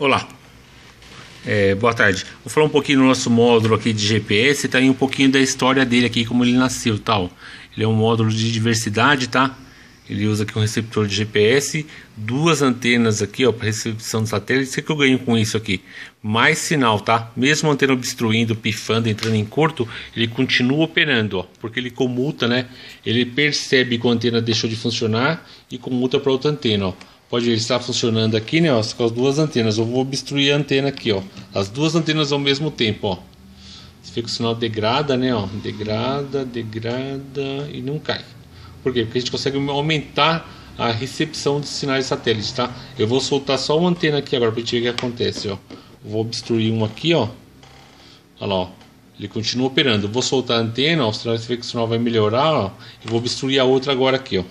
Olá, é, boa tarde. Vou falar um pouquinho do nosso módulo aqui de GPS e tá, um pouquinho da história dele aqui, como ele nasceu tal. Ele é um módulo de diversidade, tá? Ele usa aqui um receptor de GPS, duas antenas aqui, ó, para recepção de satélite. O que eu ganho com isso aqui? Mais sinal, tá? Mesmo a antena obstruindo, pifando, entrando em curto, ele continua operando, ó, porque ele comuta, né? Ele percebe que a antena deixou de funcionar e comuta para outra antena, ó. Pode está funcionando aqui, né? Ó, com as duas antenas. Eu vou obstruir a antena aqui, ó. As duas antenas ao mesmo tempo, ó. Você que o sinal degrada, né? Ó, degrada, degrada e não cai. Por quê? Porque a gente consegue aumentar a recepção de sinais de satélite, tá? Eu vou soltar só uma antena aqui agora para gente ver o que acontece, ó. vou obstruir um aqui, ó. Olha lá, ó. Ele continua operando. Vou soltar a antena, ó. Você vê que o sinal vai melhorar, ó. Eu vou obstruir a outra agora aqui, ó.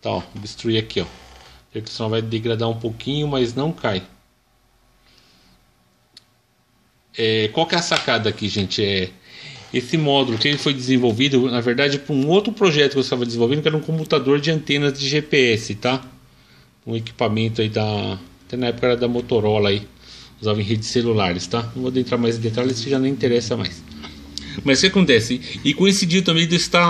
Tá, ó. Obstruir aqui, ó. Execução vai degradar um pouquinho, mas não cai. É, qual que é a sacada aqui, gente? É esse módulo que ele foi desenvolvido, na verdade, para um outro projeto que eu estava desenvolvendo, que era um computador de antenas de GPS, tá? Um equipamento aí da, até na época era da Motorola aí, usava em redes celulares, tá? Não vou entrar mais em detalhes, que já não interessa mais. Mas o que acontece? E coincidiu também de estar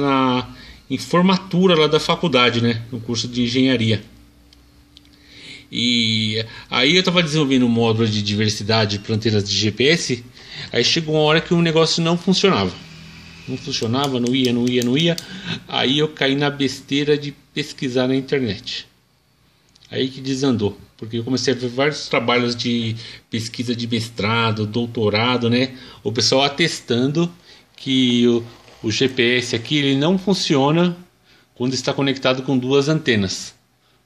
na, em formatura lá da faculdade, né? No curso de engenharia. E aí eu estava desenvolvendo um módulo de diversidade de antenas de GPS. Aí chegou uma hora que o negócio não funcionava. Não funcionava, não ia, não ia, não ia. Aí eu caí na besteira de pesquisar na internet. Aí que desandou, porque eu comecei a ver vários trabalhos de pesquisa de mestrado, doutorado, né? O pessoal atestando que o, o GPS aqui ele não funciona quando está conectado com duas antenas.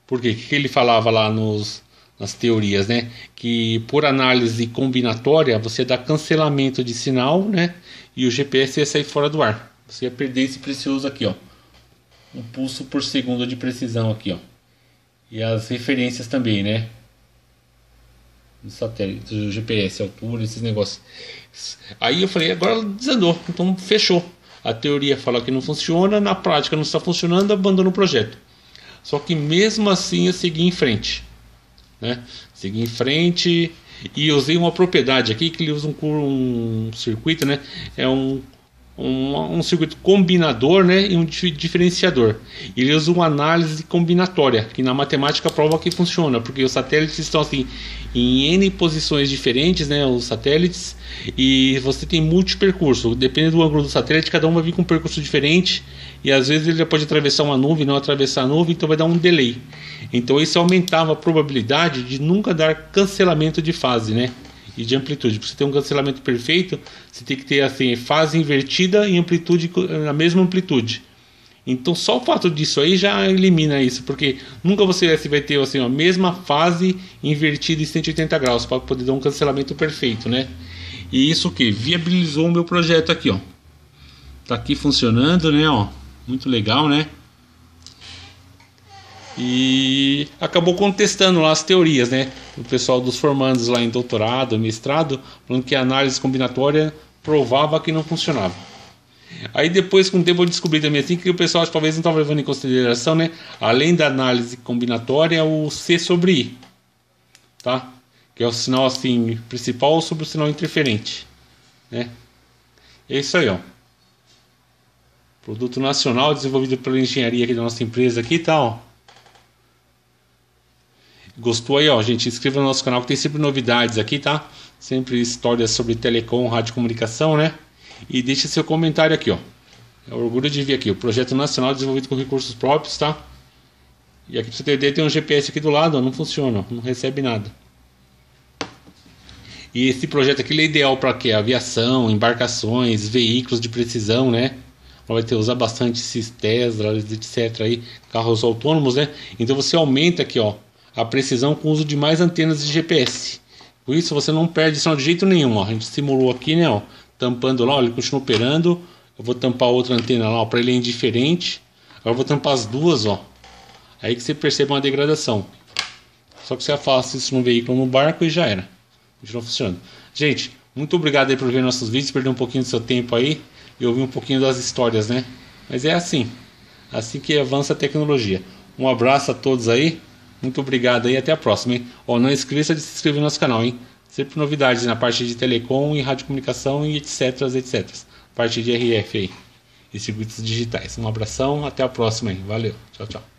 Porque o que ele falava lá nos, nas teorias, né? Que por análise combinatória você dá cancelamento de sinal, né? E o GPS ia sair fora do ar. Você ia perder esse precioso aqui, ó. Um pulso por segundo de precisão aqui, ó. E as referências também, né? Do satélite, do GPS, altura, esses negócios. Aí eu falei, agora desandou, então fechou. A teoria fala que não funciona, na prática não está funcionando, abandona o projeto. Só que mesmo assim eu segui em frente. Né? Segui em frente e usei uma propriedade aqui que ele usa um, um circuito, né? É um um, um, circuito combinador né, e um diferenciador. Ele usa uma análise combinatória, que na matemática prova que funciona, porque os satélites estão assim em N posições diferentes, né, os satélites, e você tem multipercurso. Dependendo do ângulo do satélite, cada um vai vir com um percurso diferente, e às vezes ele pode atravessar uma nuvem, não atravessar a nuvem, então vai dar um delay. Então isso aumentava a probabilidade de nunca dar cancelamento de fase, né? E de amplitude. Para você ter um cancelamento perfeito, você tem que ter assim, fase invertida e amplitude na mesma amplitude. Então só o fato disso aí já elimina isso, porque nunca você vai ter assim, a mesma fase invertida em 180 graus para poder dar um cancelamento perfeito, né? E isso que viabilizou o meu projeto aqui, ó. Tá aqui funcionando, né, ó. Muito legal, né? E acabou contestando lá as teorias, né? O pessoal dos formandos lá em doutorado, mestrado, falando que a análise combinatória provava que não funcionava. Aí depois, com o tempo, eu descobri também assim que o pessoal talvez não estava levando em consideração, né? Além da análise combinatória, o C sobre I, tá? Que é o sinal assim principal sobre o sinal interferente, né? É isso aí, ó. Produto nacional desenvolvido pela engenharia aqui da nossa empresa aqui, tá, ó. Gostou aí, ó, gente? Inscreva no nosso canal que tem sempre novidades aqui, tá? Sempre histórias sobre telecom, radiocomunicação, né? E deixe seu comentário aqui, ó. É orgulho de vir aqui. O projeto nacional desenvolvido com recursos próprios, tá? E aqui pra você ter ideia, tem um GPS aqui do lado, ó, não funciona, não recebe nada. E esse projeto aqui é ideal para quê? Aviação, embarcações, veículos de precisão, né? Vai ter usar bastante esses Teslas, etc. Aí, carros autônomos, né? Então você aumenta aqui, ó, a precisão com o uso de mais antenas de GPS. Com isso você não perde sinal de jeito nenhum. Ó. A gente simulou aqui, né? Ó, tampando lá, ó, ele continua operando. Eu vou tampar outra antena lá para ele é indiferente. Agora eu vou tampar as duas, ó. Aí que você percebe uma degradação. Só que você afasta isso no veículo no barco e já era. Continua funcionando. Gente, muito obrigado aí por ver nossos vídeos, perder um pouquinho do seu tempo aí e ouvir um pouquinho das histórias, né? Mas é assim, assim que avança a tecnologia. Um abraço a todos aí Muito obrigado e até a próxima, hein? Não esqueça de se inscrever no nosso canal, hein? Sempre novidades na parte de telecom e radiocomunicação e etc, etc. Parte de RF aí e circuitos digitais. Um abração, até a próxima, hein? Valeu, tchau, tchau.